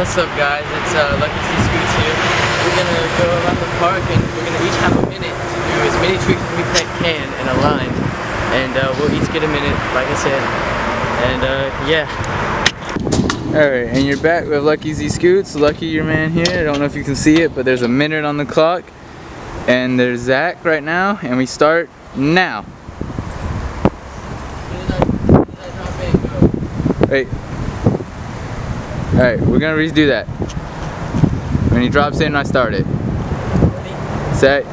what's up guys? It's uh, Lucky Z Scoots here. We're gonna go around the park and we're gonna each have a minute to do as many tricks as we can in a line. And uh, we'll each get a minute, like I said. And uh, yeah. Alright, and you're back with Lucky Z Scoots. Lucky your man here. I don't know if you can see it, but there's a minute on the clock. And there's Zach right now, and we start now. Wait. Alright, we're gonna redo that. When he drops in, I start it. Set.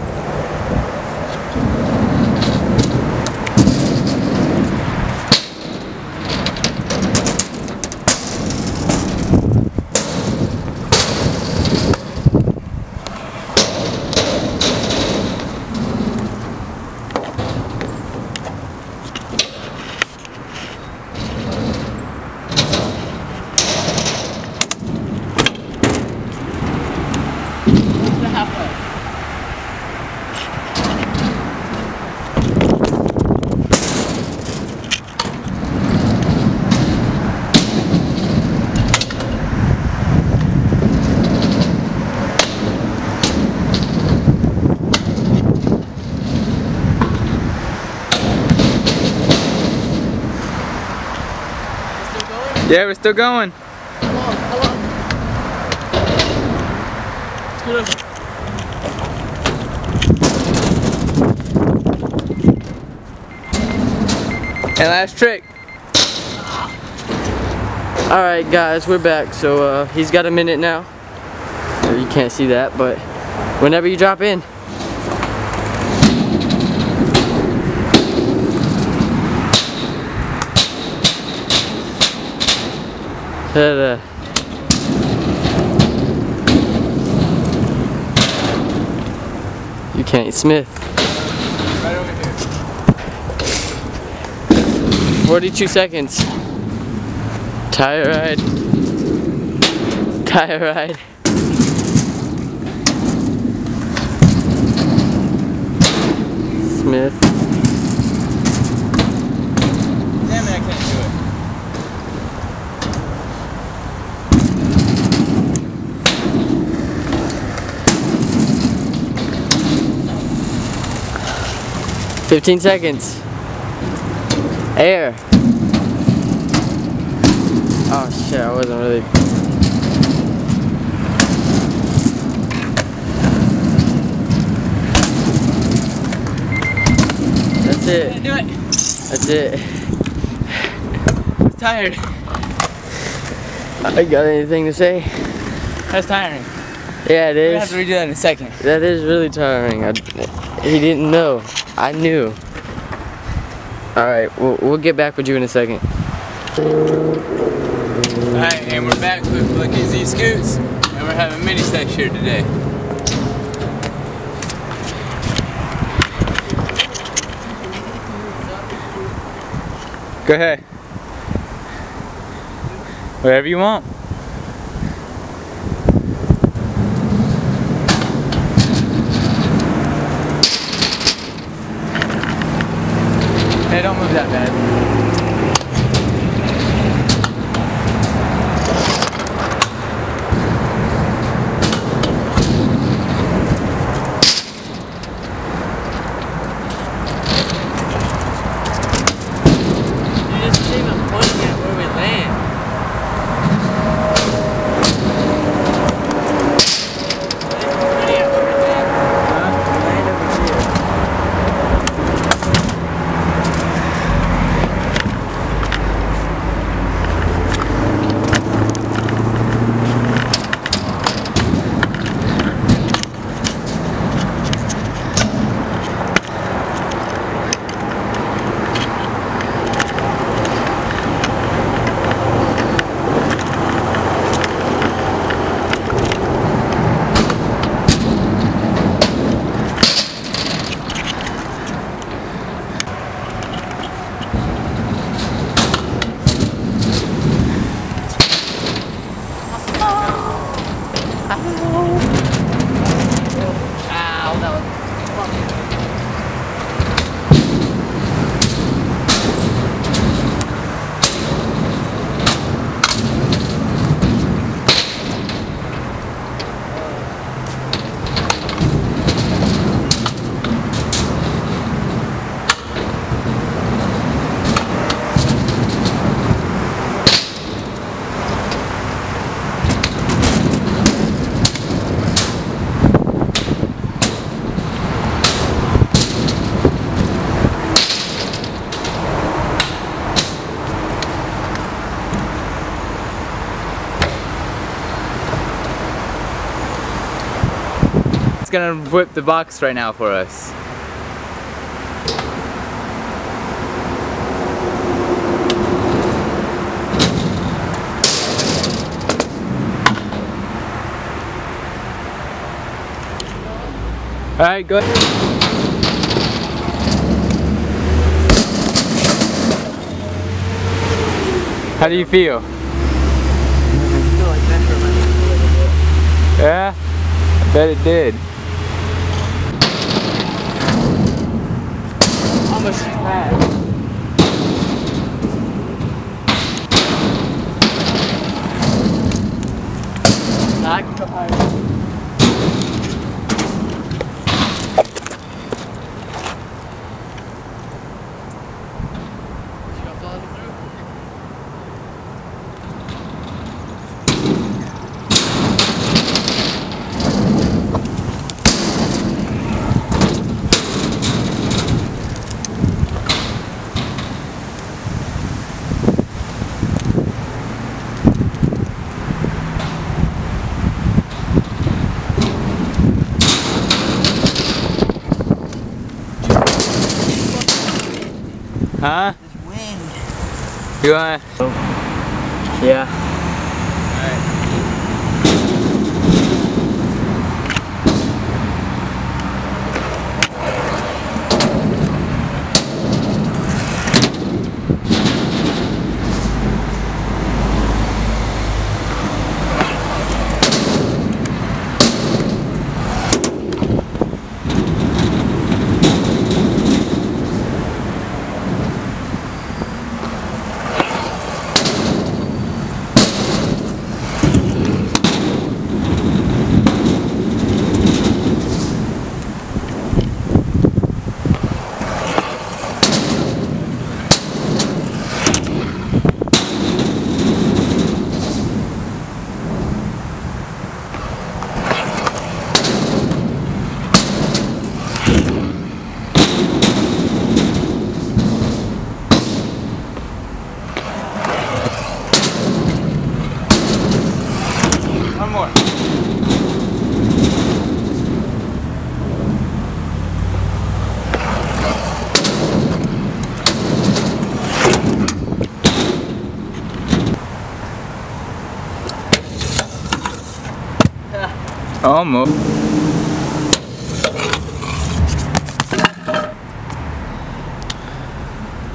Yeah, we're still going. And last trick. Alright guys, we're back. So uh, he's got a minute now. You can't see that, but whenever you drop in. You can't, Smith. Right over here. 42 seconds. Tire ride. Tire ride. Smith. 15 seconds. Air. Oh shit, I wasn't really... That's it. Do it. That's it. I'm tired. I got anything to say? That's tiring. Yeah, it is. We have to redo that in a second. That is really tiring. I, he didn't know. I knew. Alright, we'll, we'll get back with you in a second. Alright, and we're back with Lucky Z Scoots. And we're having mini sex here today. Go ahead. Whatever you want. Hey, don't move that bad. You just seem to point at where we land. Zach's gonna whip the box right now for us. All right, go ahead. How do you feel? Yeah, I bet it did. Zach, Huh? There's wind. You want? Oh, yeah.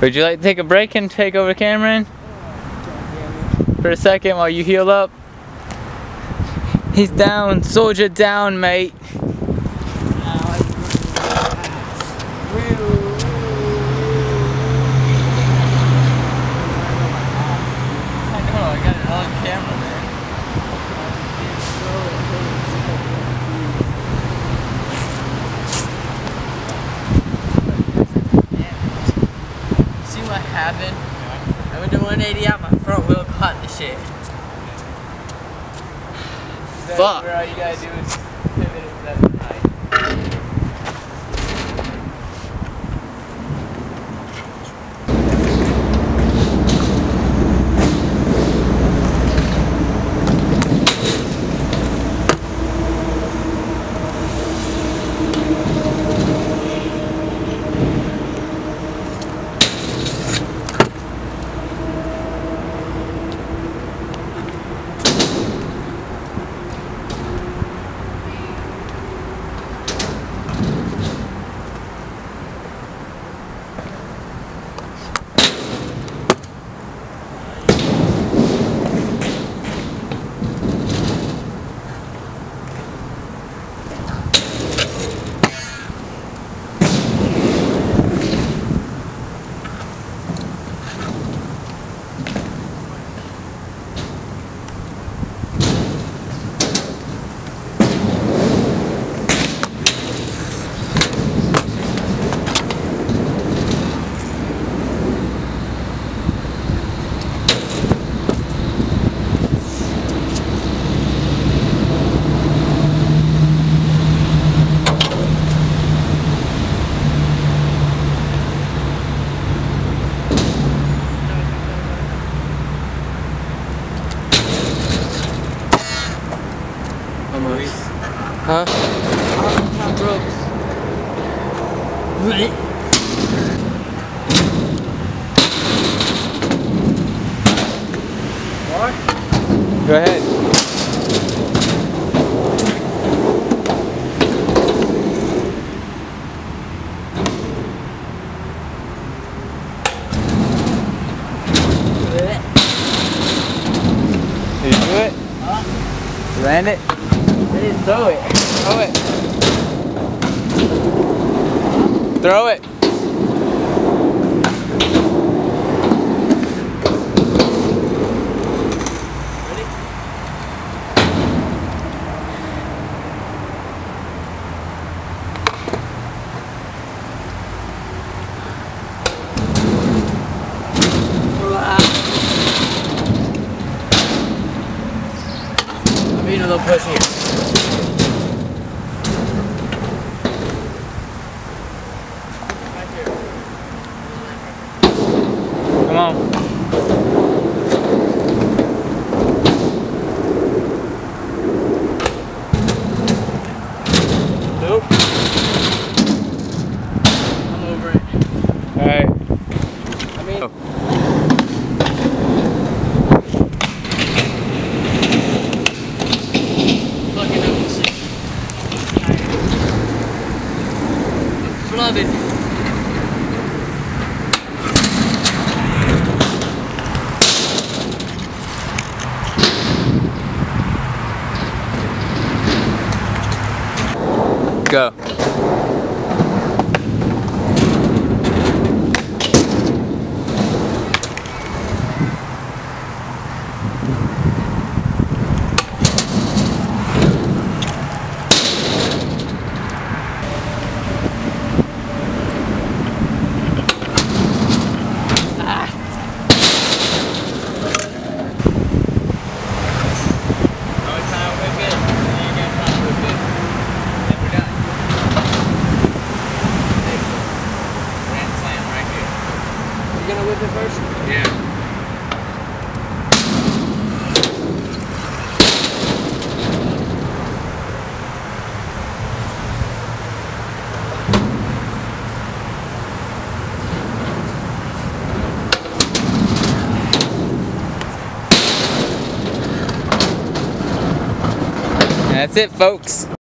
Would you like to take a break and take over Cameron? For a second while you heal up? He's down, soldier down, mate. I know, I got it on camera, man. See happened? I went to 180 out, my front wheel caught the shit. Fuck. All you gotta do is pivot it that high. Huh? ropes. Go ahead. Land it? Throw it. Throw it. Throw it. Ready? I'm being a little pushy. Right here. Come on. Nope. I'm over it. Alright. I mean, fucking up. Flooded. Go. Oh, it's time to whip it. You ain't got time to whip it. Then we're done. Grand slam right here. You gonna whip it first? Yeah. That's it, folks.